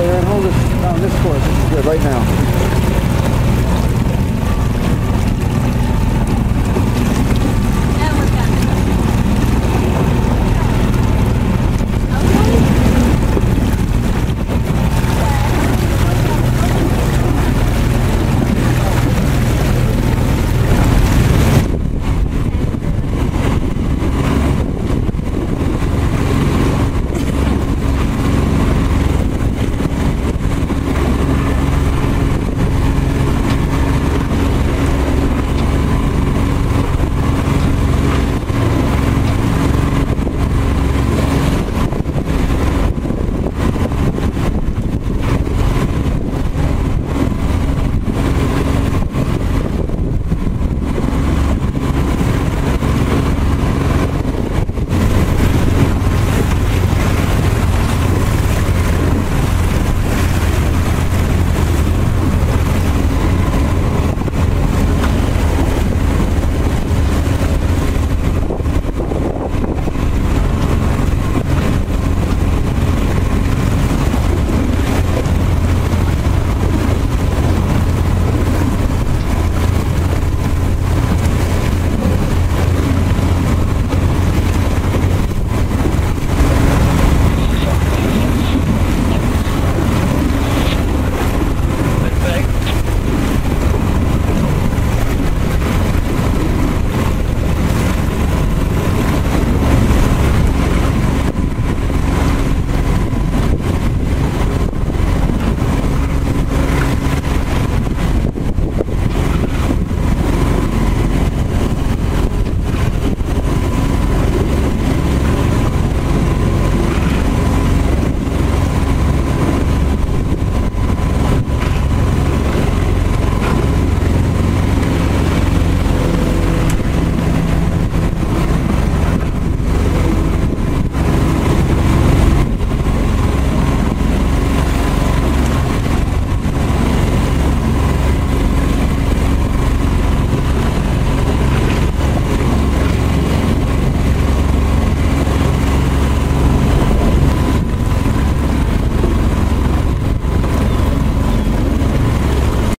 there and hold this on this course. This is good right now.